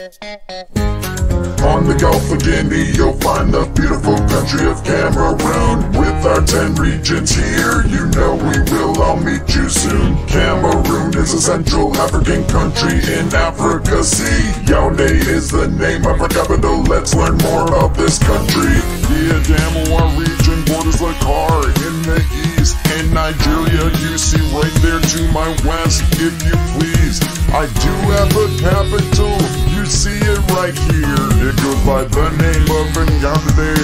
On the Gulf of Guinea, you'll find the beautiful country of Cameroon. With our 10 regions here, you know we will all meet you soon. Cameroon is a Central African country in Africa. See, Yaoundé is the name of our capital. Let's learn more of this country. The Adamawa region borders Dakar in the east. And Nigeria, you see right there to my west, if you please. I do have a capital, you see it right here. It goes by the name of Ngaoundéré.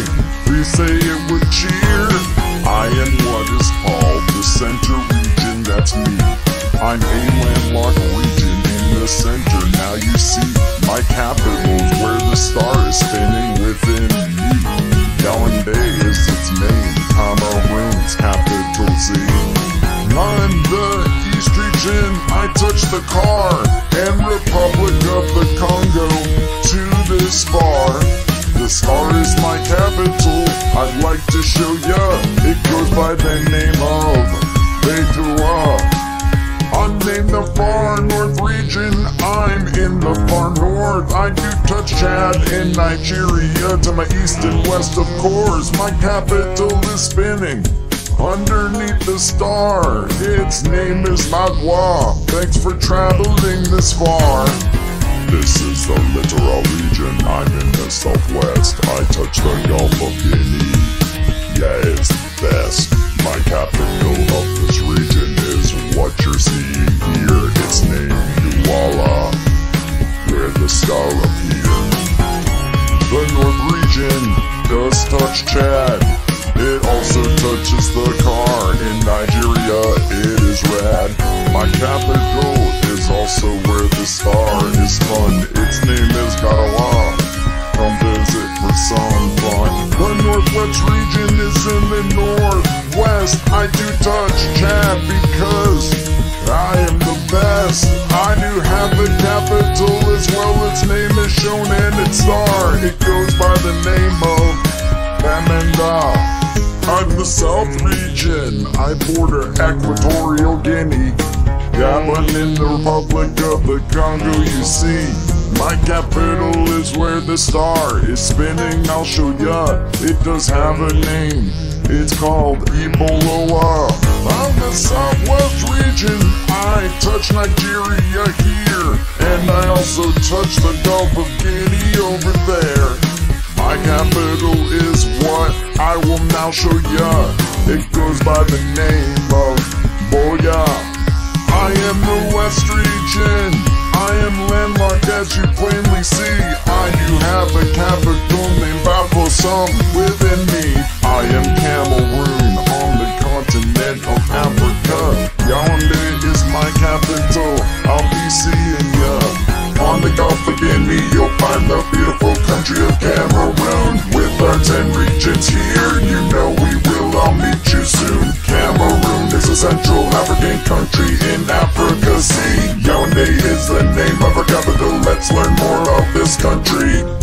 Please say it with cheer. I am what is called the center region, that's me. I'm a landlocked region in the center. Now you see my capital's where the star is spinning within The car, and Republic of the Congo to this far. The star is my capital, I'd like to show ya. It goes by the name of Bertoua. I'm in the far north region, I'm in the far north. I do touch Chad and Nigeria to my east and west, of course. My capital is spinning underneath the star. Its name is Maroua. Thanks for traveling this far. This is the littoral region, I'm in the southwest. I touch the Gulf of Guinea. Yeah, it's the best. Touches the car in Nigeria. It is rad. My capital is also where the star is fun. Its name is Garoua. Come visit for some fun. The Northwest region is in the Northwest. I do touch Chad because I am the best. I do have a capital as well. Its name is shown and its star. It goes by the name of. The South region. I border Equatorial Guinea. Gabon in the Republic of the Congo, you see. My capital is where the star is spinning. I'll show ya. It does have a name. It's called Ebolowa. I'm the Southwest region. I touch Nigeria here. And I also touch the Gulf of Guinea over there. My capital I will now show ya. It goes by the name of Buea. I am the West region. I am landlocked as you plainly see. I do have a capital named Bafoussam Central African country in Africa. See, Yaoundé is the name of our capital. Let's learn more of this country.